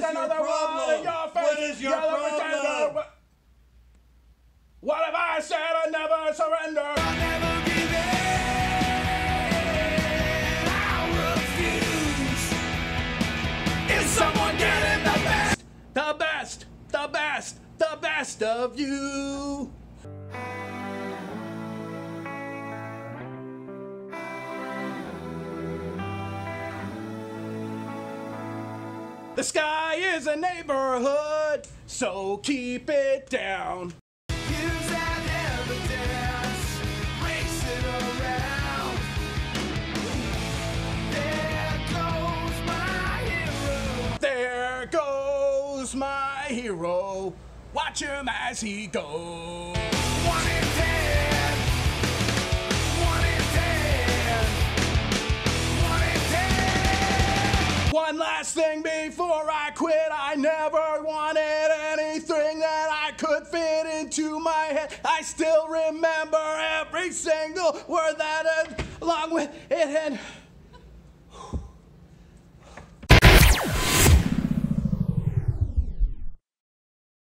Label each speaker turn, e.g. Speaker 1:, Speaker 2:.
Speaker 1: your
Speaker 2: another
Speaker 1: problem?
Speaker 2: one in your face.
Speaker 1: What is your
Speaker 2: You're
Speaker 1: problem?
Speaker 2: What- What have I said? I never surrender. I never give in. I refuse. Is someone getting the best? The best, the best, the best of you. The sky is a neighborhood, so keep it down.
Speaker 3: Use that evidence, race it around. There goes my hero.
Speaker 2: There goes my hero. Watch him as he goes. Thing before I quit. I never wanted anything that I could fit into my head. I still remember every single word that along with it and